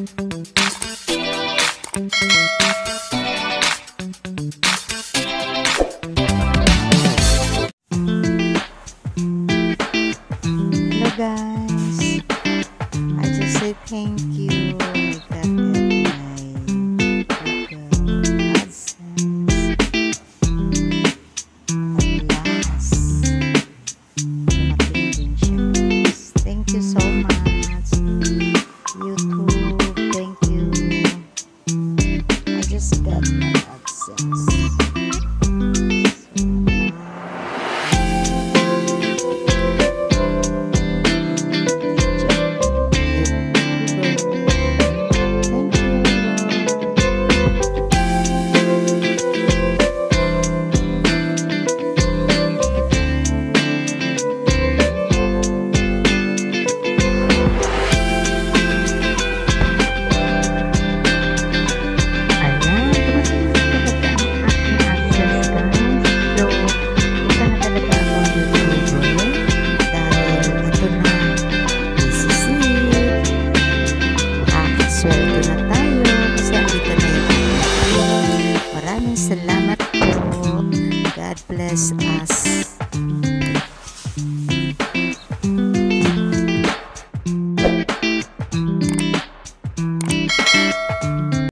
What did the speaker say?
Hello guys. I just say thank you. My nandito na tayo sa internet. Maraming salamat po. God bless us.